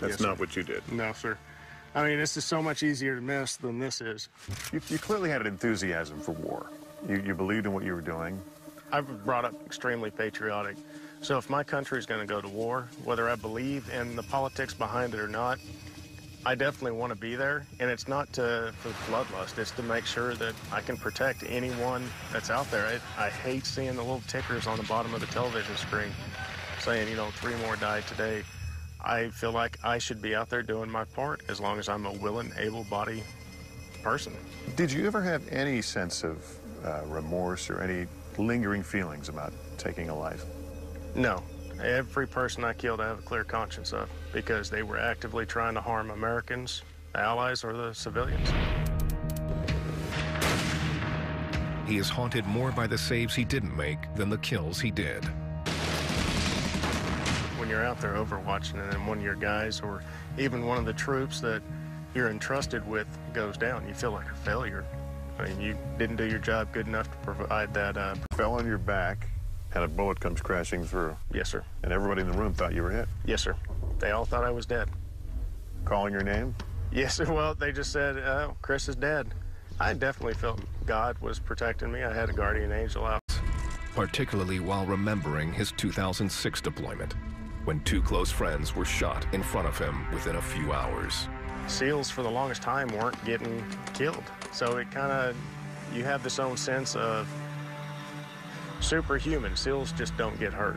That's Yes, not sir. what you did. No, sir. I mean, this is so much easier to miss than this is. You, you clearly had an enthusiasm for war. You, you believed in what you were doing. I've brought up extremely patriotic. So if my country is going to go to war, whether I believe in the politics behind it or not, I definitely want to be there. And it's not to, for bloodlust. It's to make sure that I can protect anyone that's out there. I, I hate seeing the little tickers on the bottom of the television screen saying, you know, three more died today. I feel like I should be out there doing my part as long as I'm a willing, able-bodied person. Did you ever have any sense of uh, remorse or any lingering feelings about taking a life? No. Every person I killed, I have a clear conscience of because they were actively trying to harm Americans, allies, or the civilians. He is haunted more by the saves he didn't make than the kills he did. When you're out there overwatching and then one of your guys or even one of the troops that you're entrusted with goes down, you feel like a failure. I mean, you didn't do your job good enough to provide that. Uh, Fell on your back, and a bullet comes crashing through, yes, sir. and everybody in the room thought you were hit. Yes, sir. They all thought I was dead. Calling your name? Yes, sir. Well, they just said, oh, Chris is dead. I definitely felt God was protecting me. I had a guardian angel out. particularly while remembering his 2006 deployment, when two close friends were shot in front of him within a few hours. SEALs for the longest time weren't getting killed. So it kind of, you have this own sense of superhuman. SEALs just don't get hurt.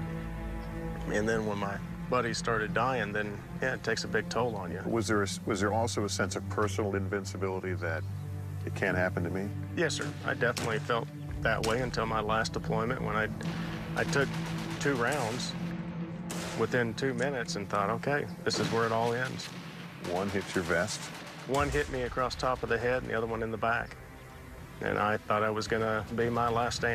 And then when my buddies started dying, then yeah, it takes a big toll on you. Was there, a, was there also a sense of personal invincibility that it can't happen to me? Yes, sir. I definitely felt that way until my last deployment when I, I took two rounds within two minutes and thought, okay, this is where it all ends. One hit your vest. One hit me across top of the head and the other one in the back. And I thought I was going to be my last stand.